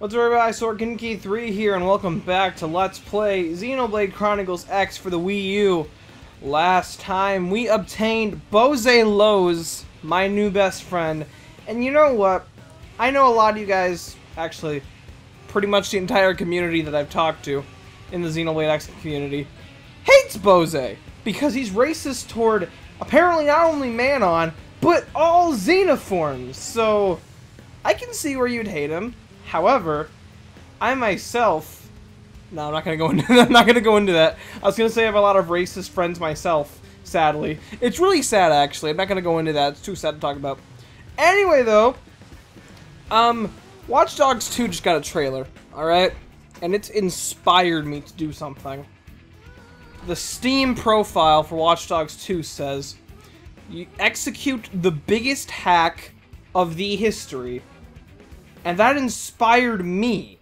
What's up everybody, SoraKingdomKey 3 here, and welcome back to Let's Play Xenoblade Chronicles X for the Wii U. Last time, we obtained Boze Lowe's, my new best friend, and you know what? I know a lot of you guys, actually, pretty much the entire community that I've talked to in the Xenoblade X community, hates Boze, because he's racist toward, apparently not only Manon, but all Xenoforms, so... I can see where you'd hate him. However, I myself, no, I'm not gonna go into. I'm not gonna go into that. I was gonna say I have a lot of racist friends myself. Sadly, it's really sad actually. I'm not gonna go into that. It's too sad to talk about. Anyway, though, um, Watch Dogs 2 just got a trailer. All right, and it's inspired me to do something. The Steam profile for Watch Dogs 2 says, "You execute the biggest hack of the history." And that inspired me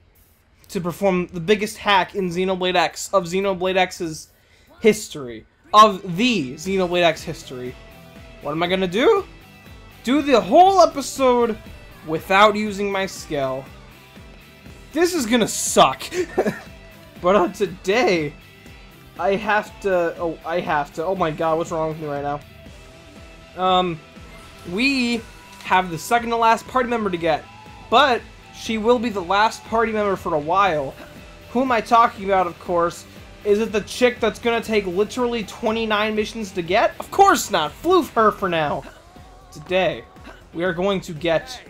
to perform the biggest hack in Xenoblade X of Xenoblade X's history. Of the Xenoblade X history. What am I gonna do? Do the whole episode without using my Skell. This is gonna suck. but on today, I have to. Oh, I have to. Oh my god, what's wrong with me right now? Um, we have the second to last party member to get. But she will be the last party member for a while. Who am I talking about, of course? Is it the chick that's gonna take literally 29 missions to get? Of course not! Floof her for now! Today, we are going to get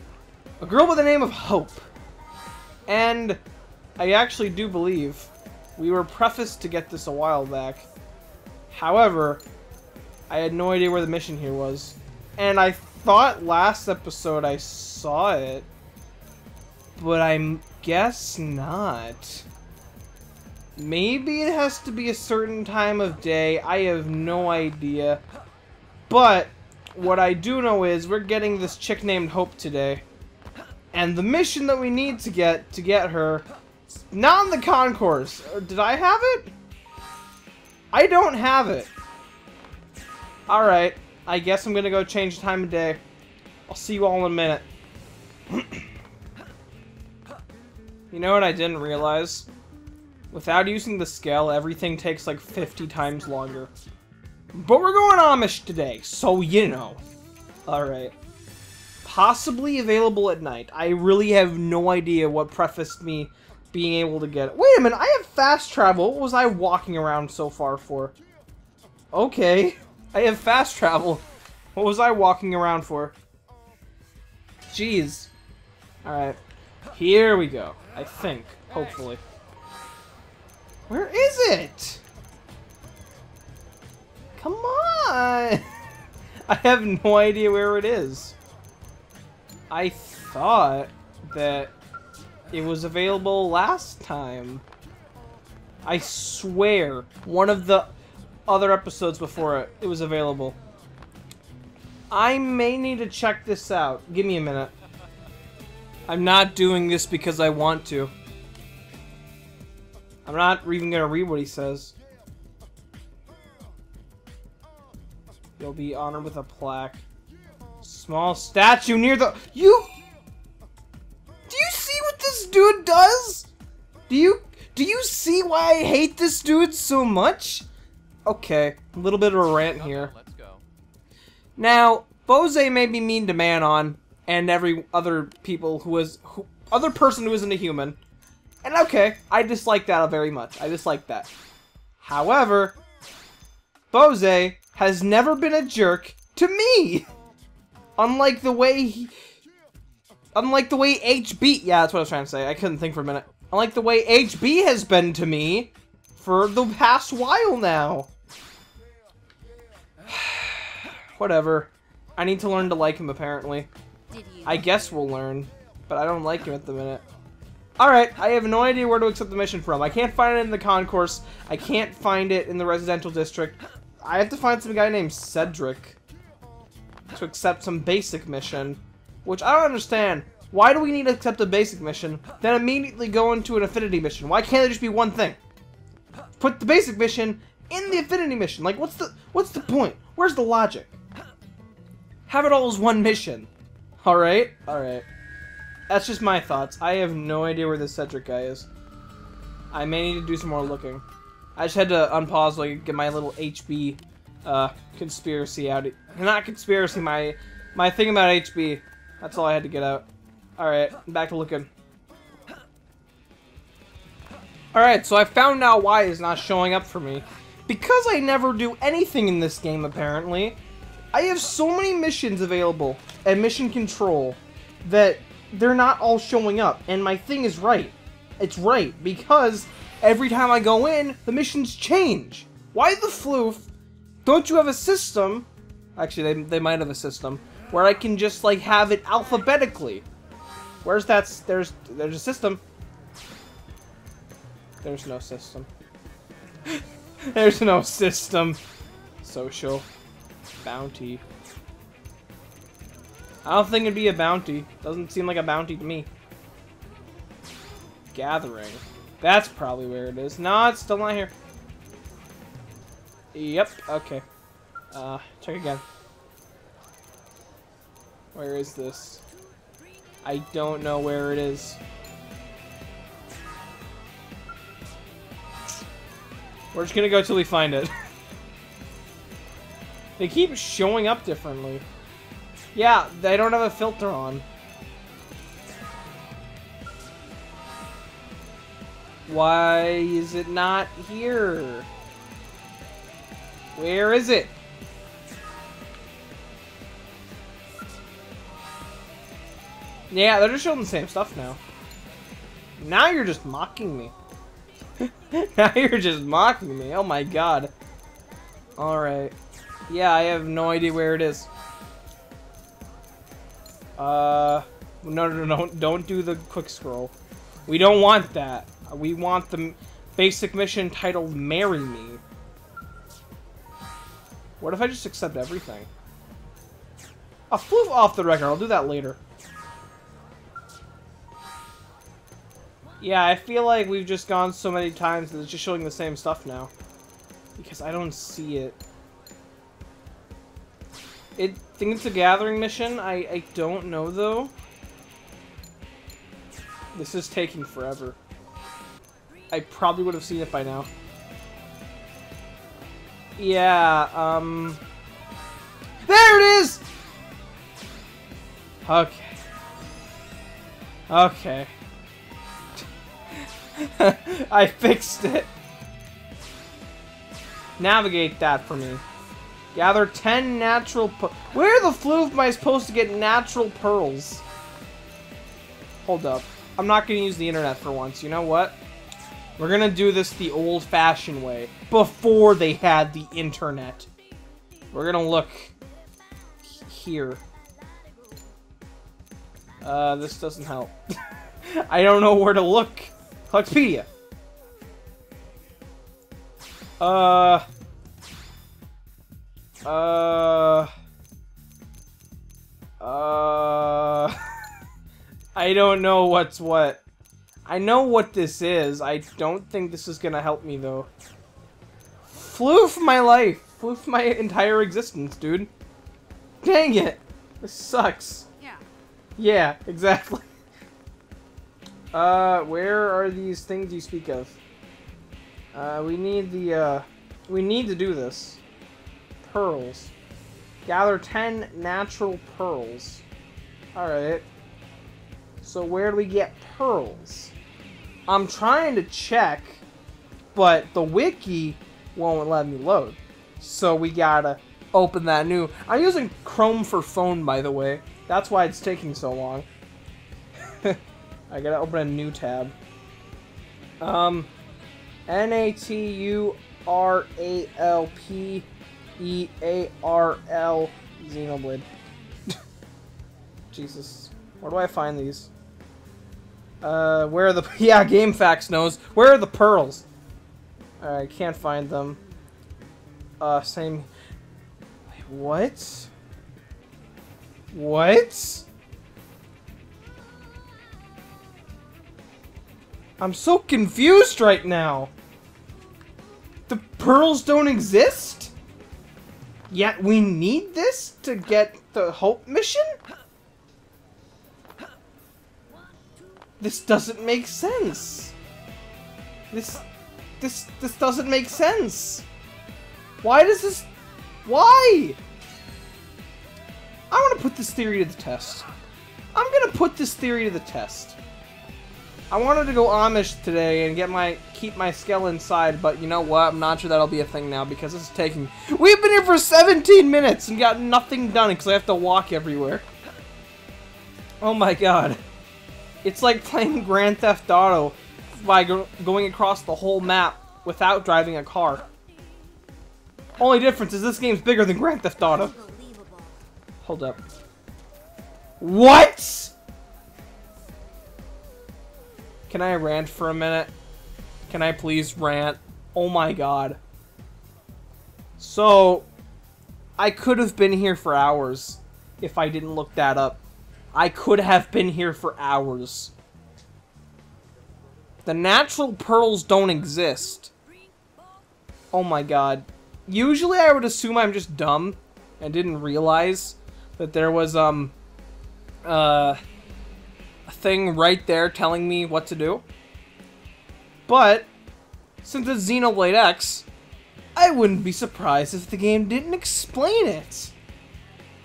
a girl by the name of Hope. And I actually do believe we were prefaced to get this a while back. However, I had no idea where the mission here was. And I thought last episode I saw it but I guess not. Maybe it has to be a certain time of day. I have no idea. But what I do know is we're getting this chick named Hope today. And the mission that we need to get to get her not in the concourse. Uh, did I have it? I don't have it. Alright. I guess I'm gonna go change the time of day. I'll see you all in a minute. You know what I didn't realize? Without using the Skell, everything takes like 50 times longer. But we're going Amish today, so you know. Alright. Possibly available at night. I really have no idea what prefaced me being able to get it. Wait a minute, I have fast travel. What was I walking around so far for? Okay. I have fast travel. What was I walking around for? Jeez. Alright. Here we go. I think. Hopefully. Where is it? Come on! I have no idea where it is. I thought that it was available last time. I swear, one of the other episodes before it, it was available. I may need to check this out. Give me a minute. I'm not doing this because I want to. I'm not even gonna read what he says. You'll be honored with a plaque. Small statue near the- You- Do you see what this dude does? Do you- Do you see why I hate this dude so much? Okay, a little bit of a rant here. Now, Boze may be mean to Manon, and every other people who is who, other person who isn't a human. And okay, I dislike that very much. I dislike that. However, Boze has never been a jerk to me. Unlike the way he, unlike the way HB, yeah, that's what I was trying to say. I couldn't think for a minute. Unlike the way HB has been to me for the past while now. Whatever. I need to learn to like him, apparently. I guess we'll learn, but I don't like him at the minute. Alright, I have no idea where to accept the mission from. I can't find it in the concourse. I can't find it in the residential district. I have to find some guy named Cedric to accept some basic mission, which I don't understand. Why do we need to accept a basic mission, then immediately go into an affinity mission? Why can't it just be one thing? Put the basic mission in the affinity mission. Like, what's the what's the point? Where's the logic? Have it all as one mission. Alright, alright. That's just my thoughts. I have no idea where this Cedric guy is. I may need to do some more looking. I just had to unpause, like, get my little HB uh, conspiracy out. Not conspiracy, my my thing about HB. That's all I had to get out. Alright, back to looking. Alright, so I found out why he's not showing up for me. Because I never do anything in this game, apparently, I have so many missions available at mission control that they're not all showing up. And my thing is right. It's right, because every time I go in, the missions change. Why the floof don't you have a system? Actually, they, they might have a system where I can just like have it alphabetically. Where's that? There's there's a system. There's no system. there's no system. Social. Bounty. I don't think it'd be a bounty. Doesn't seem like a bounty to me. Gathering. That's probably where it is. No, it's still not here. Yep, okay. Uh, check again. Where is this? I don't know where it is. We're just gonna go till we find it. they keep showing up differently. Yeah, they don't have a filter on. Why is it not here? Where is it? Yeah, they're just showing the same stuff now. Now you're just mocking me. now you're just mocking me. Oh my god. Alright. Yeah, I have no idea where it is. Uh, no, no, no, don't do the quick scroll. We don't want that. We want the basic mission titled Marry Me. What if I just accept everything? I flew off the record. I'll do that later. Yeah, I feel like we've just gone so many times that it's just showing the same stuff now. Because I don't see it. It think it's a gathering mission. I, I don't know, though. This is taking forever. I probably would have seen it by now. Yeah, um... There it is! Okay. Okay. I fixed it. Navigate that for me. Gather 10 natural Where the floof am I supposed to get natural pearls? Hold up. I'm not going to use the internet for once. You know what? We're going to do this the old-fashioned way. Before they had the internet. We're going to look here. Uh, this doesn't help. I don't know where to look. Collectopedia. Uh. Uh. Uh. I don't know what's what. I know what this is. I don't think this is gonna help me though. Floof my life. Floof my entire existence, dude. Dang it. This sucks. Yeah. Yeah, exactly. Uh, where are these things you speak of? Uh, we need the, uh, we need to do this. Pearls. Gather 10 natural pearls. Alright. So where do we get pearls? I'm trying to check, but the wiki won't let me load. So we gotta open that new. I'm using Chrome for phone, by the way. That's why it's taking so long. I gotta open a new tab. Um, N A T U R A L P E A R L Xenoblade. Jesus, where do I find these? Uh, where are the yeah? GameFAQs knows where are the pearls? I can't find them. Uh, same. Wait, what? What? I'm so confused right now. The pearls don't exist? Yet we need this to get the Hope mission? This doesn't make sense. This, this, this doesn't make sense. Why does this, why? I want to put this theory to the test. I'm gonna put this theory to the test. I wanted to go Amish today and get my keep my Skell inside, but you know what? I'm not sure that'll be a thing now because this is taking. We've been here for 17 minutes and got nothing done because I have to walk everywhere. Oh my god. It's like playing Grand Theft Auto by go going across the whole map without driving a car. Only difference is this game's bigger than Grand Theft Auto. Hold up. What? Can I rant for a minute? Can I please rant? Oh my god. So, I could have been here for hours if I didn't look that up. I could have been here for hours. The natural pearls don't exist. Oh my god. Usually I would assume I'm just dumb and didn't realize that there was, um, uh, thing right there telling me what to do. But, since it's Xenoblade X, I wouldn't be surprised if the game didn't explain it.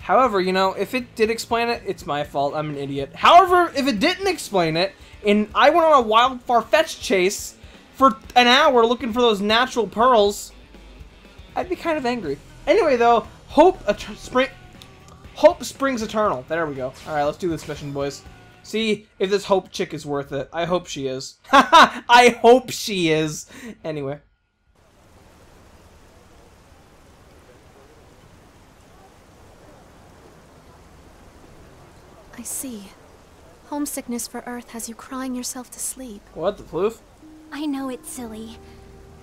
However, you know, if it did explain it, it's my fault. I'm an idiot. However, if it didn't explain it, and I went on a wild far-fetched chase for an hour looking for those natural pearls, I'd be kind of angry. Anyway, though, hope spring, hope springs eternal. There we go. All right, let's do this mission, boys. See if this Hope chick is worth it. I hope she is. I hope she is. Anyway. I see. Homesickness for Earth has you crying yourself to sleep. What the floof? I know it's silly.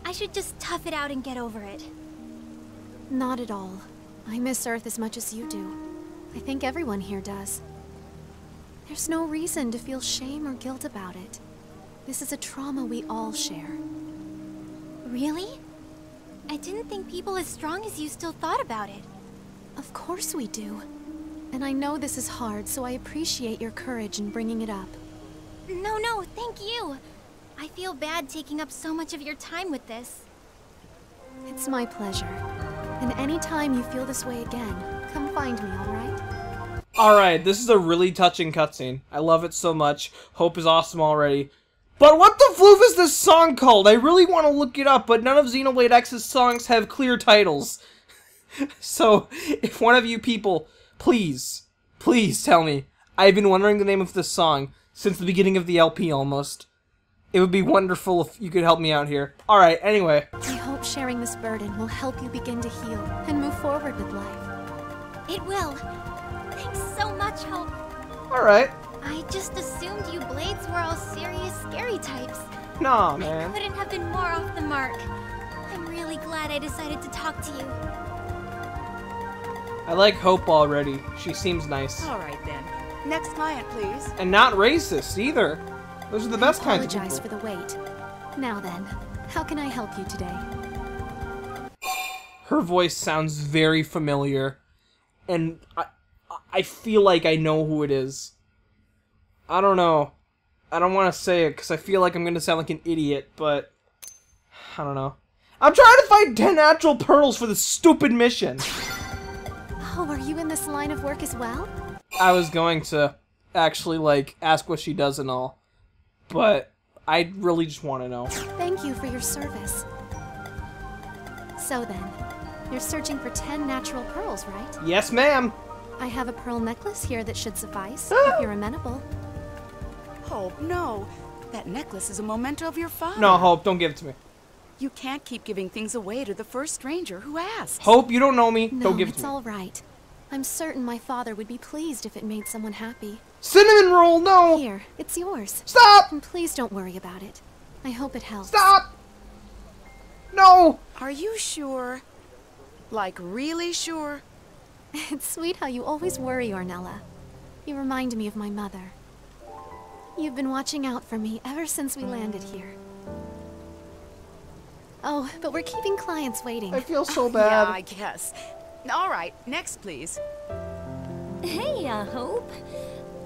I should just tough it out and get over it. Not at all. I miss Earth as much as you do. I think everyone here does. There's no reason to feel shame or guilt about it. This is a trauma we all share. Really? I didn't think people as strong as you still thought about it. Of course we do. And I know this is hard, so I appreciate your courage in bringing it up. No, no, thank you. I feel bad taking up so much of your time with this. It's my pleasure. And anytime you feel this way again, come find me, alright? Alright, this is a really touching cutscene. I love it so much. Hope is awesome already. But what the floof is this song called? I really want to look it up, but none of Xenoblade X's songs have clear titles. so, if one of you people, please, please tell me. I've been wondering the name of this song since the beginning of the LP almost. It would be wonderful if you could help me out here. Alright, anyway. I hope sharing this burden will help you begin to heal and move forward with life. It will. Thanks so much, Hope. Alright. I just assumed you Blades were all serious, scary types. Nah, man. I couldn't have been more off the mark. I'm really glad I decided to talk to you. I like Hope already. She seems nice. Alright then. Next client, please. And not racist, either. Those are the best kinds of people. apologize for the wait. Now then, how can I help you today? Her voice sounds very familiar. And I, I feel like I know who it is. I don't know. I don't want to say it because I feel like I'm going to sound like an idiot, but I don't know. I'm trying to find 10 natural pearls for this stupid mission. Oh, are you in this line of work as well? I was going to actually, like, ask what she does and all, but I really just want to know. Thank you for your service. So then, you're searching for 10 natural pearls, right? Yes, ma'am. I have a pearl necklace here that should suffice, if you're amenable. Hope, no. That necklace is a memento of your father. No, Hope, don't give it to me. You can't keep giving things away to the first stranger who asks. Hope, you don't know me. No, don't give it it's to me. it's all right. I'm certain my father would be pleased if it made someone happy. Cinnamon roll, no! Here, it's yours. Stop! And please don't worry about it. I hope it helps. Stop! No! Are you sure? Like, really sure? It's sweet how you always worry, Ornella. You remind me of my mother. You've been watching out for me ever since we landed here. Oh, but we're keeping clients waiting. I feel so bad. Yeah. I guess. All right, next, please. Hey, uh, Hope.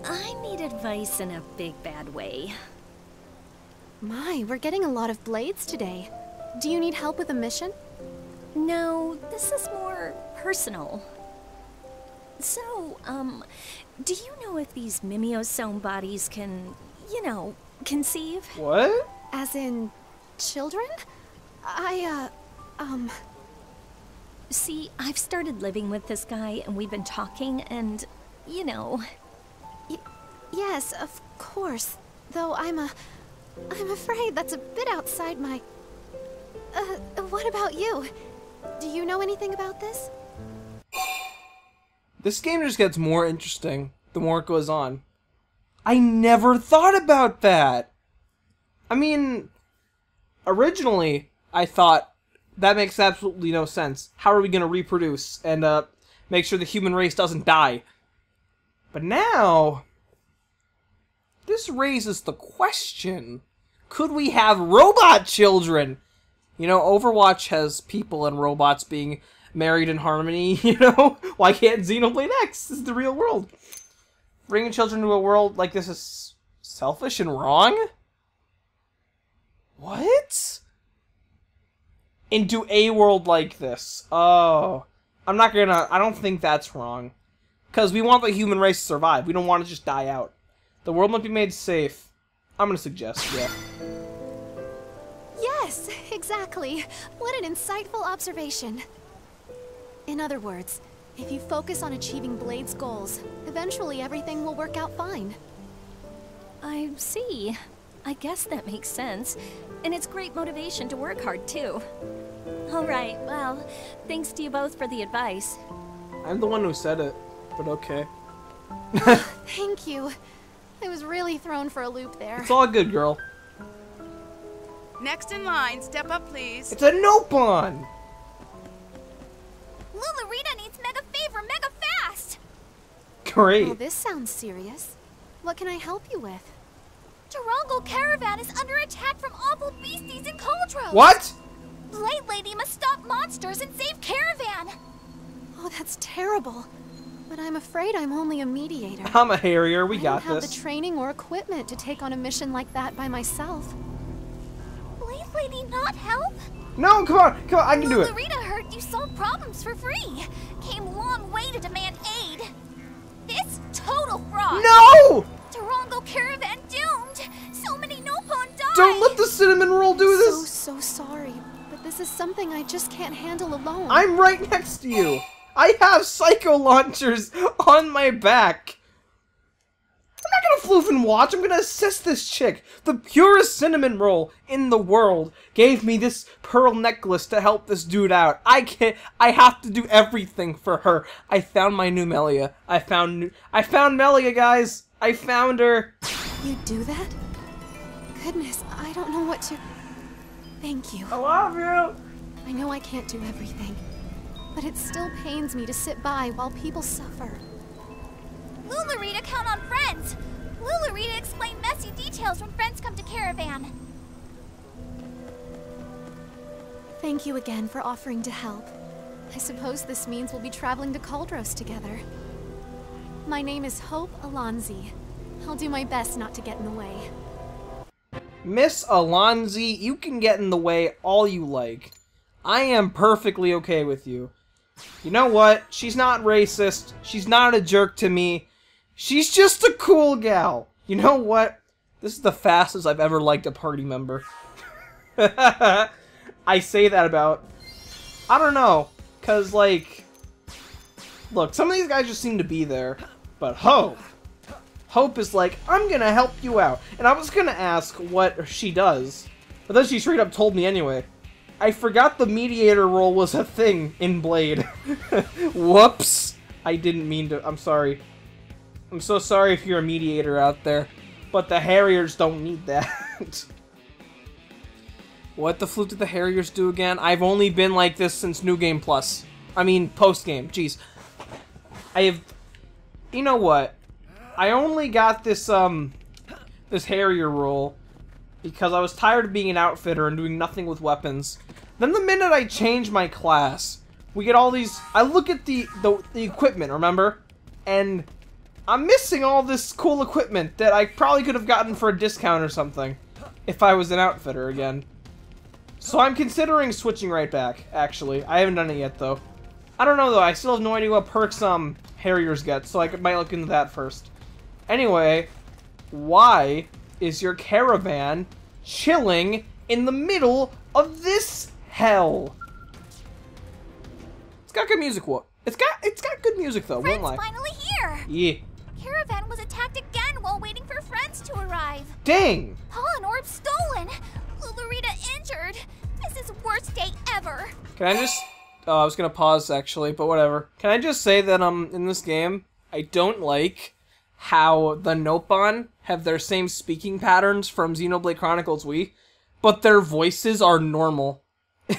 I need advice in a big bad way. My, we're getting a lot of blades today. Do you need help with a mission? No, this is more personal. So, um, do you know if these mimeosome bodies can, you know, conceive? What? As in, children? I, uh, um, See, I've started living with this guy and we've been talking and, you know, yes, of course. Though I'm a, I'm afraid that's a bit outside my. Uh, what about you? Do you know anything about this? This game just gets more interesting the more it goes on. I never thought about that. I mean, originally I thought that makes absolutely no sense. How are we going to reproduce and uh, make sure the human race doesn't die? But now, this raises the question: Could we have robot children? You know, Overwatch has people and robots being married in harmony, you know? Why can't Xenoblade X? This is the real world. Bringing children to a world like this is selfish and wrong? What? Into a world like this. Oh. I'm not gonna... I don't think that's wrong. Because we want the human race to survive. We don't want to just die out. The world must be made safe. I'm gonna suggest, yeah. Yes, exactly. What an insightful observation. In other words, if you focus on achieving Blade's goals, eventually everything will work out fine. I see. I guess that makes sense. And it's great motivation to work hard, too. Alright, well, thanks to you both for the advice. I'm the one who said it, but okay. Thank you. I was really thrown for a loop there. It's all good, girl. Next in line, step up, please. It's a Nopon! Lulurita needs mega favor mega fast! Great. Well, this sounds serious. What can I help you with? Durango Caravan is under attack from awful beasties in Cauldros! What? Blade Lady must stop monsters and save Caravan! Oh, that's terrible. But I'm afraid I'm only a mediator. I'm a Harrier. We I got don't have this. the training or equipment to take on a mission like that by myself. Blade Lady not help? No, come on, come on, I can do it. Lulurita heard you solve problems for free. Came a long way to demand aid. This total fraud. No! Durango Caravan doomed. So many Nopon died. Don't let the cinnamon roll do this. So, this. so sorry, but this is something I just can't handle alone. I'm right next to you. I have psycho launchers on my back. I'm gonna floof and watch. I'm gonna assist this chick. The purest cinnamon roll in the world gave me this pearl necklace to help this dude out. I can't. I have to do everything for her. I found my new Melia. I found. New, I found Melia, guys. I found her. You do that? Goodness, I don't know what to. Thank you. I love you. I know I can't do everything, but it still pains me to sit by while people suffer. Lulurita count on friends. Lulurita explain messy details when friends come to Caravan. Thank you again for offering to help. I suppose this means we'll be traveling to Cauldros together. My name is Hope Alonzi. I'll do my best not to get in the way. Miss Alonzi, you can get in the way all you like. I am perfectly okay with you. You know what? She's not racist. She's not a jerk to me. She's just a cool gal. You know what? This is the fastest I've ever liked a party member. I say that about... I don't know. Because, like... Look, some of these guys just seem to be there. But Hope... Hope is like, I'm gonna help you out. And I was gonna ask what she does. But then she straight up told me anyway. I forgot the mediator role was a thing in Blade. Whoops. I didn't mean to. I'm sorry. I'm so sorry if you're a mediator out there. But the Harriers don't need that. what the flute did the Harriers do again? I've only been like this since New Game Plus. I mean, post game. Jeez. I have. You know what? I only got this um this Harrier role because I was tired of being an outfitter and doing nothing with weapons. Then the minute I change my class, we get all these. I look at the the, the equipment, remember, and I'm missing all this cool equipment that I probably could have gotten for a discount or something if I was an outfitter again. So I'm considering switching right back, actually. I haven't done it yet, though. I don't know, though. I still have no idea what perks um Harriers get, so I might look into that first. Anyway, why is your caravan chilling in the middle of this hell? It's got good music. What? It's got it's got good music though. Won't lie. finally here! Yeah. Caravan was attacked again while waiting for friends to arrive. Dang. Pollen orb stolen! Lulurita injured! This is worst day ever! Can I just? Oh, I was gonna pause actually, but whatever. Can I just say that um in this game I don't like how the Nopon have their same speaking patterns from Xenoblade Chronicles Wii, but their voices are normal.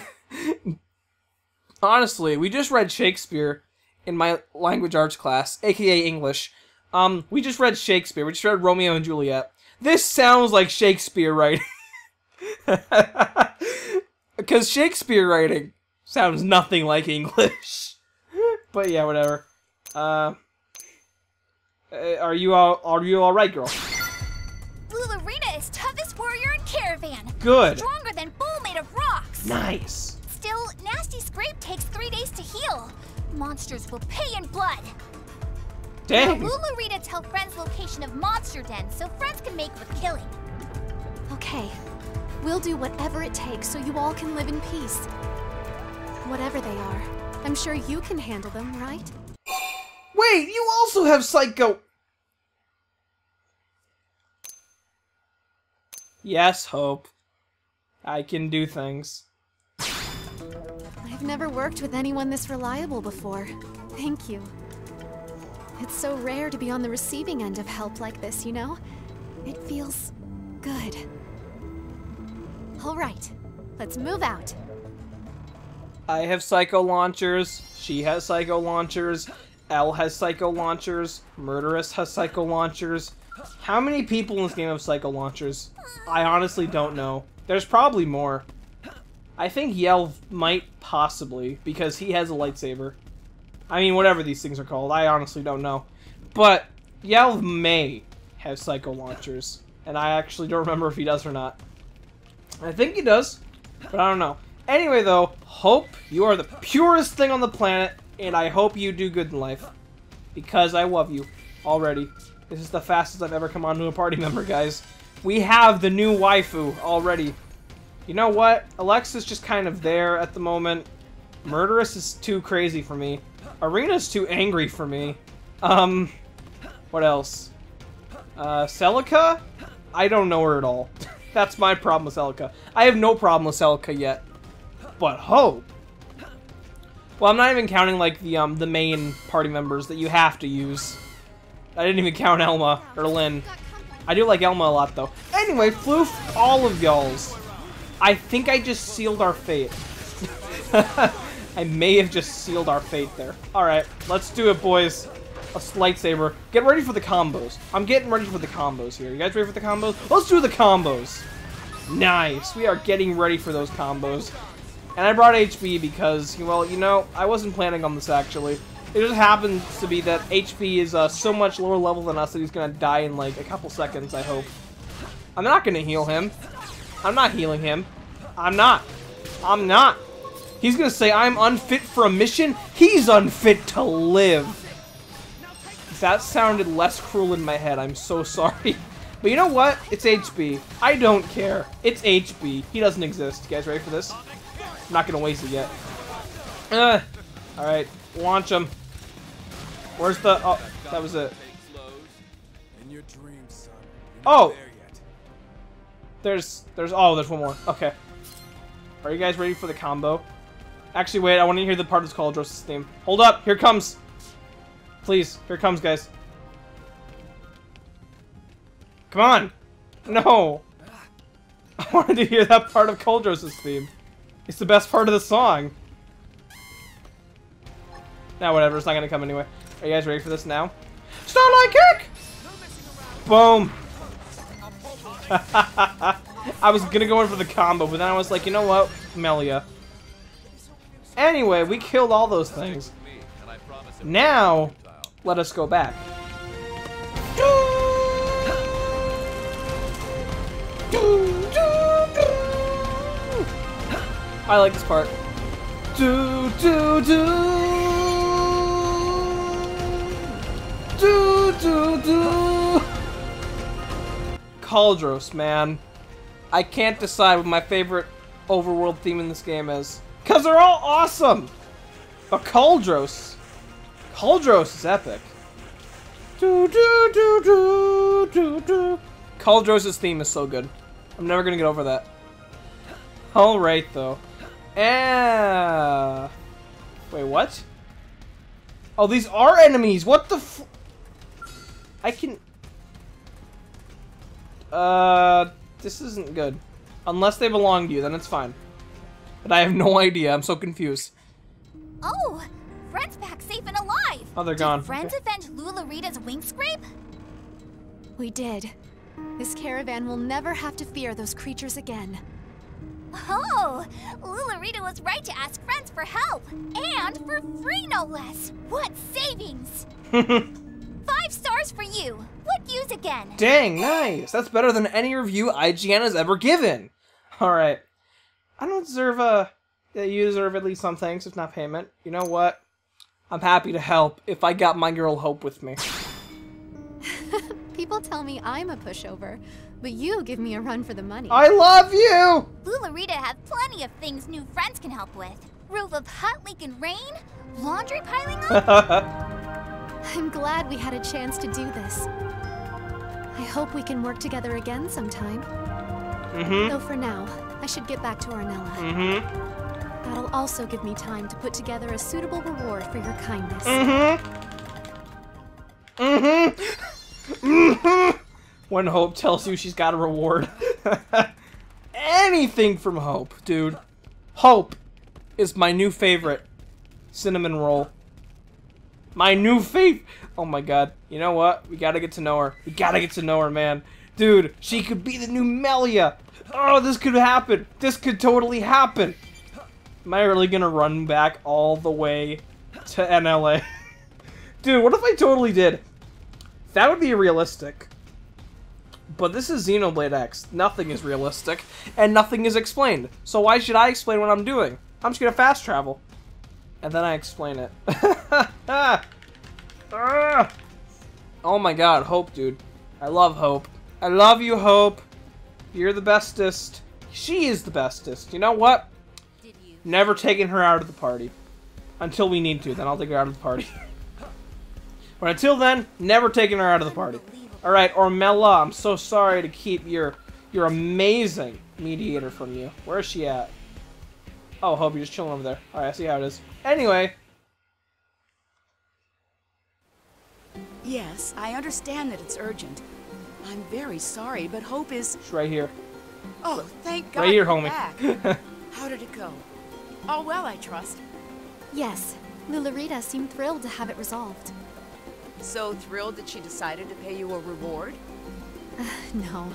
Honestly, we just read Shakespeare in my language arts class, aka English. Um, we just read Shakespeare. We just read Romeo and Juliet. This sounds like Shakespeare writing. Because Shakespeare writing sounds nothing like English. but yeah, whatever. Uh, uh, are you all are you all right, girl? Lulurita is toughest warrior in Caravan! Good. Stronger than bull made of rocks! Nice. Still, Nasty Scrape takes three days to heal. Monsters will pay in blood. Dang. Lulurita tell friends location of monster den so friends can make with killing. Okay. We'll do whatever it takes so you all can live in peace. Whatever they are. I'm sure you can handle them, right? Wait, you also have Psycho. Yes, Hope. I can do things. I've never worked with anyone this reliable before. Thank you. It's so rare to be on the receiving end of help like this, you know? It feels good. All right, let's move out. I have Psycho Launchers. She has Psycho Launchers. L has Psycho Launchers. Murderess has Psycho Launchers. How many people in this game have Psycho Launchers? I honestly don't know. There's probably more. I think Yelv might possibly, because he has a lightsaber. I mean, whatever these things are called, I honestly don't know. But Yelv may have Psycho Launchers, and I actually don't remember if he does or not. I think he does, but I don't know. Anyway, though, Hope, you are the purest thing on the planet, and I hope you do good in life. Because I love you already. This is the fastest I've ever come onto a party member, guys. We have the new waifu already. You know what? Alexa's just kind of there at the moment. Murderess is too crazy for me. Irina's too angry for me. Um, what else? Uh, Celica? I don't know her at all. That's my problem with Celica. I have no problem with Celica yet. But Hope? Well, I'm not even counting, like, the, um, the main party members that you have to use. I didn't even count Elma, or Lynn. I do like Elma a lot, though. Anyway, floof all of y'all's. I think I just sealed our fate. I may have just sealed our fate there. Alright, let's do it, boys. A lightsaber. Get ready for the combos. I'm getting ready for the combos here. You guys ready for the combos? Let's do the combos. Nice. We are getting ready for those combos. And I brought HB because, well, you know, I wasn't planning on this actually. It just happens to be that HB is uh, so much lower level than us that he's gonna die in like a couple seconds, I hope. I'm not gonna heal him. I'm not healing him. I'm not. I'm not. He's gonna say I'm unfit for a mission. He's unfit to live. That sounded less cruel in my head. I'm so sorry. But you know what? It's HB. I don't care. It's HB. He doesn't exist. You guys ready for this? I'm not gonna waste it yet. Uh, Alright, launch him. Where's the... Oh, that was it. Oh. There's... There's... Oh, there's one more. Okay. Are you guys ready for the combo? Actually, wait. I want to hear the part that's called Dross's theme. Hold up. Here comes. Please. Here comes, guys. Come on. No. I wanted to hear that part of Cauldros' theme. It's the best part of the song. Now, whatever. It's not to come anyway. Are you guys ready for this now? Starlight Kick! Boom. I was to go in for the combo, but then I was like, you know what? Melia. Anyway, we killed all those things. Now, let us go back. I like this part. Do do do do do do. Cauldros, man. I can't decide what my favorite overworld theme in this game is. Cause they're all awesome! But Cauldros. Cauldros is epic. Do do do do do do. Cauldros' theme is so good. I'm never gonna get over that. Alright though. Ah. Wait, what? Oh, these are enemies. What the f- I can... Uh, this isn't good. Unless they belong to you, then it's fine. But I have no idea. I'm so confused. Oh, Friend's back safe and alive. Oh, they're Did gone. Friends Okay. avenge Lula Rita's wing scrape? We did. This caravan will never have to fear those creatures again. Oh, Lula Rita was right to ask friends for help. And for free, no less. What savings! Five stars for you. What use again? Dang, nice. That's better than any review IGN has ever given. Alright. I don't deserve a... Yeah, you deserve at least some thanks, if not payment. You know what? I'm happy to help if I got my girl Hope with me. People tell me I'm a pushover, but you give me a run for the money. I love you! Lula Rita has plenty of things new friends can help with. Roof of hut leak and rain? Laundry piling up? I'm glad we had a chance to do this. I hope we can work together again sometime. Mm-hmm. Though for now, I should get back to Ornella. Mm-hmm. That'll also give me time to put together a suitable reward for your kindness. Mm-hmm. Mm-hmm. Mm-hmm. When Hope tells you she's got a reward. Anything from Hope, dude. Hope is my new favorite cinnamon roll. My new favorite. Oh my god. You know what? We gotta get to know her. We gotta get to know her, man. Dude, she could be the new Melia. Oh, this could happen. This could totally happen. Am I really gonna run back all the way to NLA? Dude, what if I totally did? That would be realistic. But this is Xenoblade X. Nothing is realistic, and nothing is explained. So why should I explain what I'm doing? I'm just gonna fast travel. And then I explain it. Ah! oh my god, Hope, dude. I love Hope. I love you, Hope. You're the bestest. She is the bestest. You know what? Never taking her out of the party. Until we need to, then I'll take her out of the party. but until then, never taking her out of the party. Alright, Ornella, I'm so sorry to keep your your amazing mediator from you. Where is she at? Oh, Hope, you're just chilling over there. Alright, I see how it is. Anyway, Yes, I understand that it's urgent. I'm very sorry, but Hope is. she's right here. Oh, thank God. Right here, homie. How did it go? All well, I trust. Yes, Lulurita seemed thrilled to have it resolved. So thrilled that she decided to pay you a reward? Uh, no.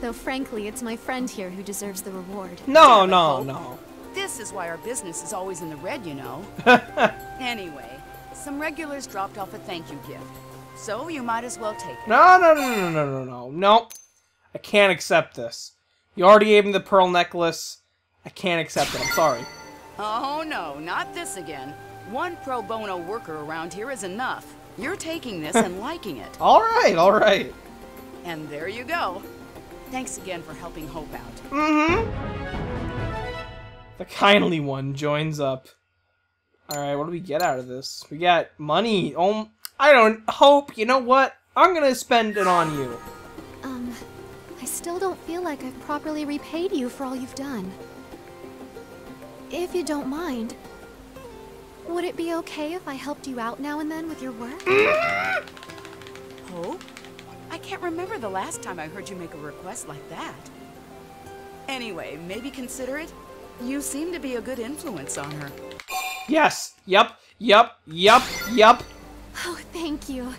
Though frankly, it's my friend here who deserves the reward. no, Damn no, Hope. no. This is why our business is always in the red, you know. anyway, some regulars dropped off a thank you gift. So you might as well take it. No, no, no, no, no, no, no. No. I can't accept this. You already gave me the pearl necklace. I can't accept it. I'm sorry. Oh no, not this again. One pro bono worker around here is enough. You're taking this and liking it. All right, all right. And there you go. Thanks again for helping Hope out. Mm-hmm. The kindly one joins up. All right, what do we get out of this? We got money. Oh, I don't hope. You know what? I'm gonna spend it on you. Um, I still don't feel like I've properly repaid you for all you've done. If you don't mind, would it be okay if I helped you out now and then with your work? Hope? I can't remember the last time I heard you make a request like that. Anyway, maybe consider it. You seem to be a good influence on her. Yes. Yep. Yep. Yep. Yep. Oh, thank you.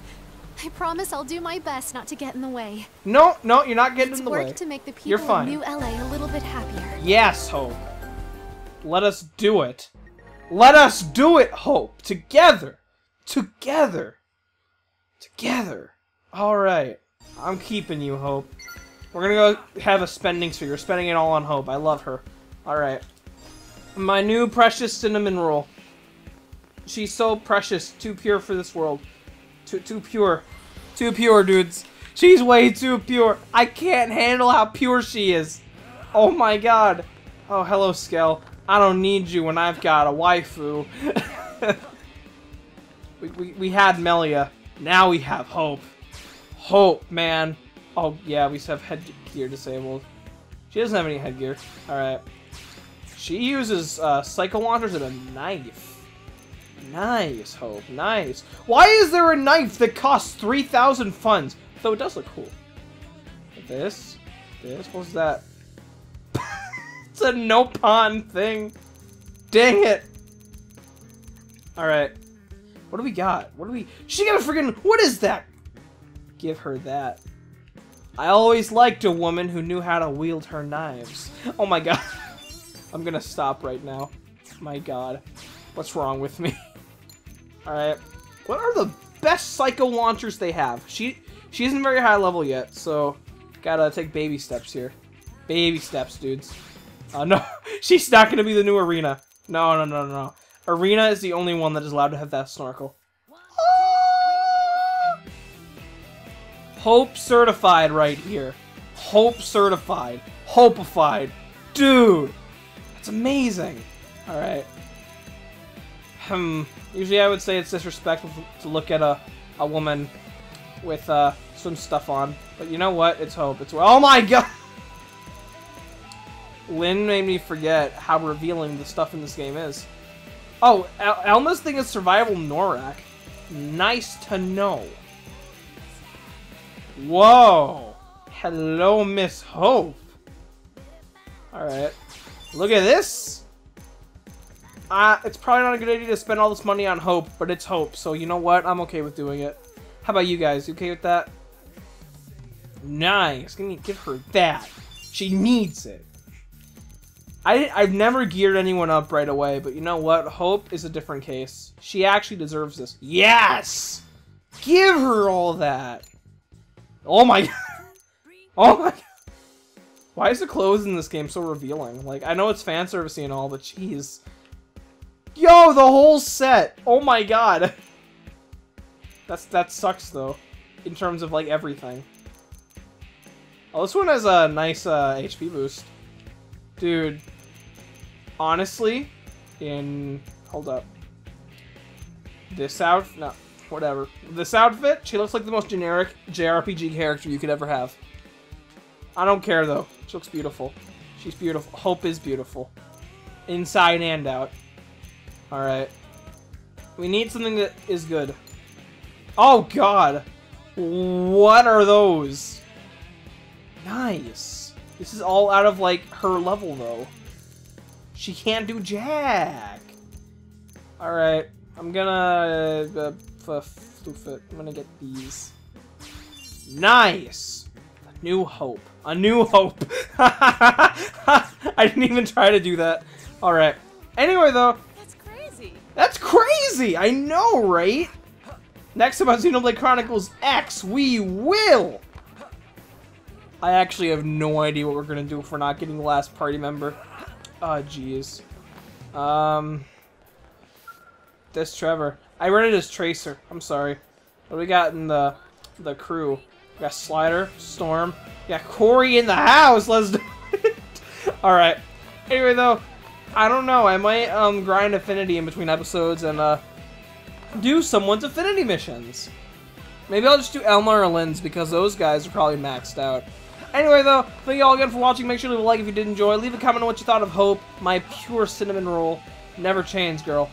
I promise I'll do my best not to get in the way. No, no, you're not getting It's in the work way. to make the people of. New LA a little bit happier. Yes, Hope. Let us do it. Let us do it, Hope. Together. Together. Together. Alright. I'm keeping you, Hope. We're gonna go have a spending spree. We're spending it all on Hope. I love her. Alright. My new precious cinnamon roll. She's so precious. Too pure for this world. Too, too pure. Too pure, dudes. She's way too pure. I can't handle how pure she is. Oh my god. Oh, hello, Skell. I don't need you when I've got a waifu. we, we, we had Melia. Now we have Hope. Hope, man. Oh, yeah, we have headgear disabled. She doesn't have any headgear. Alright. She uses uh, Psycho Launchers and a knife. Nice, Hope. Nice. Why is there a knife that costs 3,000 funds? Though it does look cool. This? This? What's that? it's a no-pawn thing. Dang it. Alright. What do we got? What do we... She got a freaking... What is that? Give her that. I always liked a woman who knew how to wield her knives. Oh my god. I'm gonna stop right now. My god. What's wrong with me? Alright. What are the best psycho launchers they have? She she isn't very high level yet, so gotta take baby steps here. Baby steps, dudes. Uh, no, she's not gonna be the new Irina. No, no, no, no. no. Irina is the only one that is allowed to have that snorkel. Hope certified right here. Hope certified. Hopeified. Dude! That's amazing. Alright. Hmm. Usually I would say it's disrespectful to look at a, a woman with uh, some stuff on. But you know what? It's Hope. It's Oh my god! Lynn made me forget how revealing the stuff in this game is. Oh, El Elma's thing is survival Norak. Nice to know. Whoa! Hello, Miss Hope. Alright. Look at this! Uh, it's probably not a good idea to spend all this money on Hope, but it's Hope, so you know what? I'm okay with doing it. How about you guys? You okay with that? Nice. Give me give her that. She needs it. I, I've never geared anyone up right away, but you know what? Hope is a different case. She actually deserves this. Yes! Give her all that. Oh my god. Oh my god. Why is the clothes in this game so revealing? Like, I know it's fan servicing and all, but jeez. Yo, the whole set! Oh my god. That's That sucks, though. In terms of, like, everything. Oh, this one has a nice uh, HP boost. Dude. Honestly, in... Hold up. This outfit... No, whatever. This outfit, she looks like the most generic JRPG character you could ever have. I don't care, though. She looks beautiful. She's beautiful. Hope is beautiful. Inside and out. Alright. We need something that is good. Oh, God. What are those? Nice. This is all out of, like, her level, though. She can't do jack. Alright. I'm gonna... Uh, floof it. I'm gonna get these. Nice! A new hope. A new hope. I didn't even try to do that. Alright. Anyway, though. That's crazy. I know, right? Next about Xenoblade Chronicles X, we will! I actually have no idea what we're gonna do if we're not getting the last party member. Oh, jeez. Um... This Trevor. I read it as Tracer. I'm sorry. What do we got in the the crew? We got Slider, Storm. We got Corey in the house. Let's do it. All right. Anyway, though, I don't know. I might um grind Affinity in between episodes and uh do someone's Affinity missions. Maybe I'll just do Elma or Lynn's because those guys are probably maxed out. Anyway, though, thank you all again for watching. Make sure to leave a like if you did enjoy. Leave a comment on what you thought of Hope, my pure cinnamon roll. Never change, girl.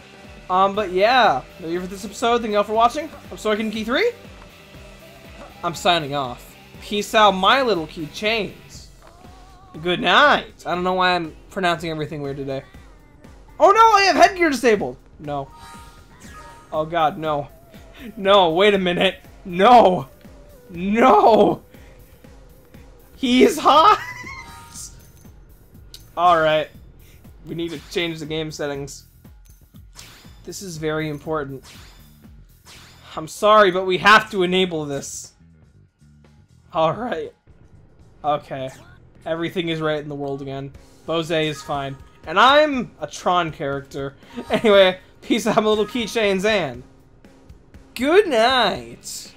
Um, but yeah, thank you for this episode. Thank you all for watching. I'm Sorkin Key 3. I'm signing off. Peace out, my little keychains. Good night. I don't know why I'm pronouncing everything weird today. Oh no, I have headgear disabled. No. Oh god, no. No, wait a minute. No. No. He's hot. Alright. We need to change the game settings. This is very important. I'm sorry, but we have to enable this. Alright. Okay. Everything is right in the world again. Boze is fine. And I'm a Tron character. Anyway, peace out, my little keychains, and good night.